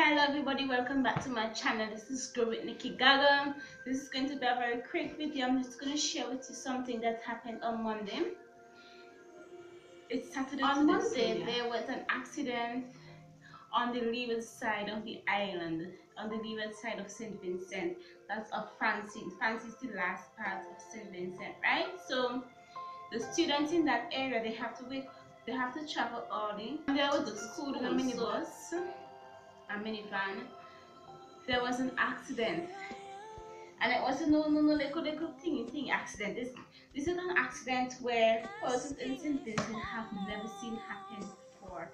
hello everybody. Welcome back to my channel. This is Grow with Nikki Gaga this is going to be a very quick video. I'm just going to share with you something that happened on Monday. It's Saturday on Monday there was an accident on the leeward side of the island on the leeward side of St. Vincent. That's of Francis. Francis the last part of St. Vincent right? So the students in that area they have to wake they have to travel early and there was a school in a minibus a minivan, there was an accident. And it was a no, no, no, little, little thingy, thing accident. This, this is an accident where persons in St. Vincent have never seen happen before.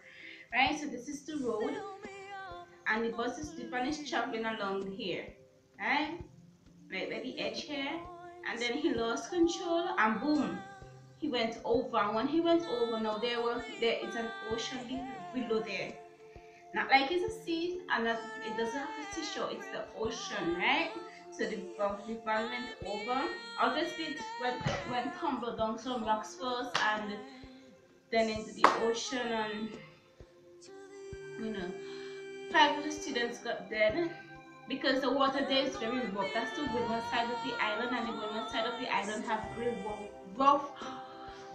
Right? So this is the road. And the bus is, the van is traveling along here. Right? Right by the edge here. And then he lost control and boom, he went over. And when he went over, now there was there is an ocean below there not like it's a sea and that it doesn't have a seashore it's the ocean right? So the, went over. Obviously it went, went tumbled down some rocks first and then into the ocean and you know five of the students got dead because the water there is very rough. That's the windward side of the island and the windward side of the island have very rough, rough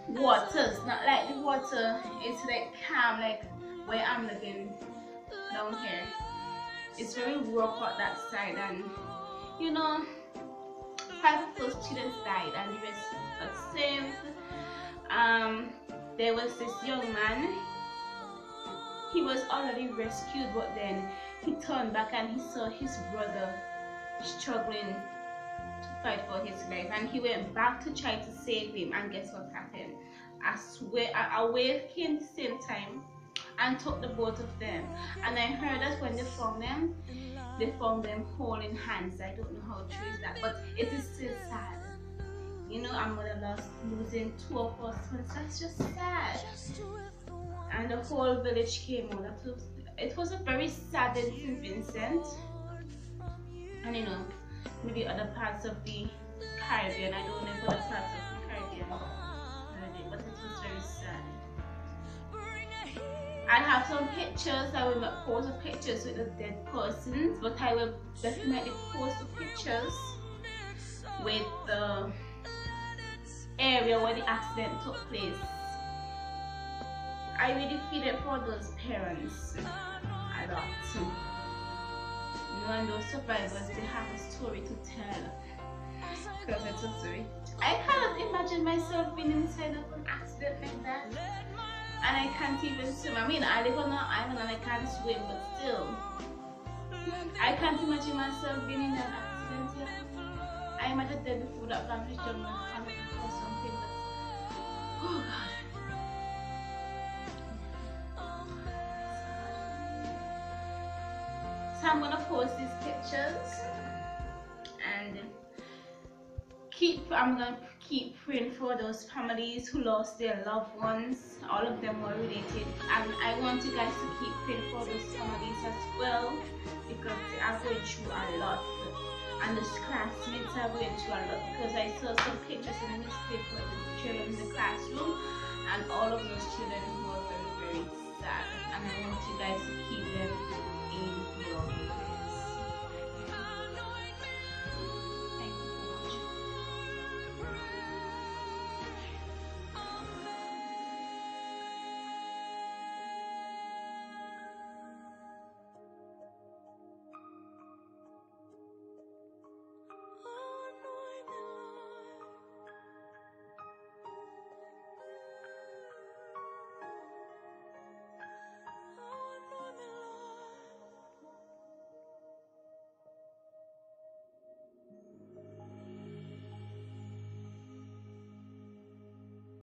waters. Not like the water it's like calm like where i'm living down here it's very rough on that side and you know five of those students died and rest got saved um there was this young man. He was already rescued but then he turned back and he saw his brother struggling to fight for his life. And he went back to try to save him and guess what happened? I swear a wave came the same time and took the both of them. And I heard that when they found them, they found them holding hands. I don't know how true is that, but it is still sad. You know, I'm gonna lose losing two of us, but that's just sad. And the whole village came out. It was, it was a very sad St. Vincent. And you know, maybe other parts of the Caribbean. I don't know if other parts of the Caribbean, but it was very sad. I have some pictures. I will not post pictures with the dead persons, but I will definitely post the pictures with the area where the accident took place. I really feel it for those parents a lot. You know, and those survivors, they have a story to tell. Because it's a story. I cannot imagine myself being inside of an accident like that and I can't even swim. I mean, I live on an island and I can't swim, but still, I can't imagine myself being in an accident. Yeah. I have dead before that family jumped or something, but oh God. So I'm gonna post these pictures and keep. I'm gonna keep praying for those families who lost their loved ones. All of them were related. And I want you guys to keep praying for those families as well because they are going through a lot. And the classmates are going through a lot because I saw some pictures in the newspaper of the children in the classroom and all of those children were very, very sad. And I want you guys to keep them in your prayers.